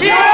Yeah!